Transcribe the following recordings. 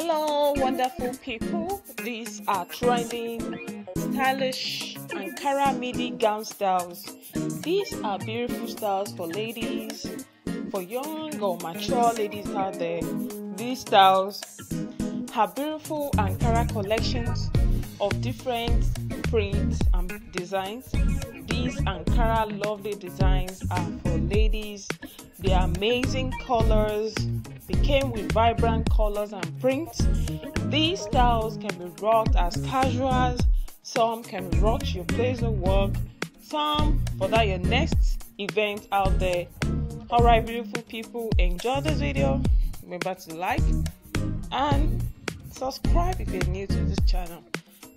Hello, wonderful people. These are trending, stylish Ankara midi gown styles. These are beautiful styles for ladies, for young or mature ladies out there. These styles have beautiful Ankara collections of different prints and designs. These Ankara lovely designs are for ladies. They are amazing colors they came with vibrant colors and prints. These styles can be rocked as casuals, some can rock your place of work, some for that your next event out there. Alright, beautiful people, enjoy this video. Remember to like and subscribe if you're new to this channel.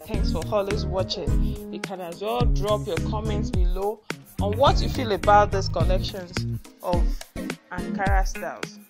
Thanks for always watching. You can as well drop your comments below on what you feel about these collections of Ankara styles.